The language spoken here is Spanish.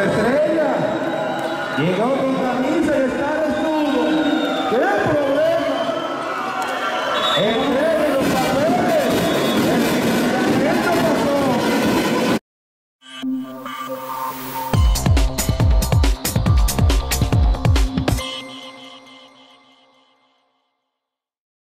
estrella. Llegó con camisa y está